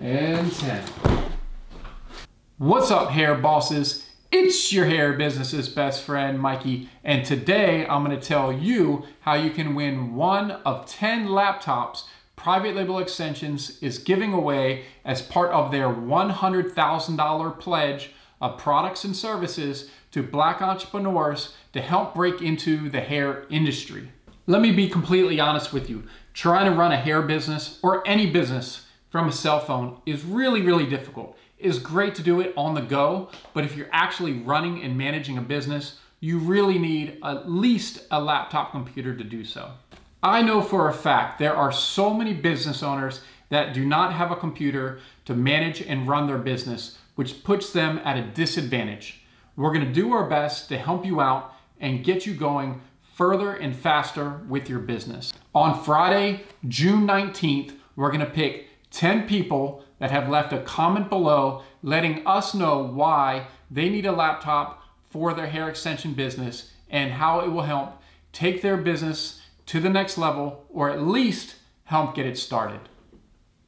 and 10. What's up, hair bosses? It's your hair business's best friend, Mikey, and today I'm going to tell you how you can win one of 10 laptops Private Label Extensions is giving away as part of their $100,000 pledge of products and services to black entrepreneurs to help break into the hair industry. Let me be completely honest with you. Trying to run a hair business or any business from a cell phone is really, really difficult. It's great to do it on the go, but if you're actually running and managing a business, you really need at least a laptop computer to do so. I know for a fact there are so many business owners that do not have a computer to manage and run their business, which puts them at a disadvantage. We're gonna do our best to help you out and get you going further and faster with your business. On Friday, June 19th, we're gonna pick 10 people that have left a comment below letting us know why they need a laptop for their hair extension business and how it will help take their business to the next level or at least help get it started.